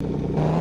you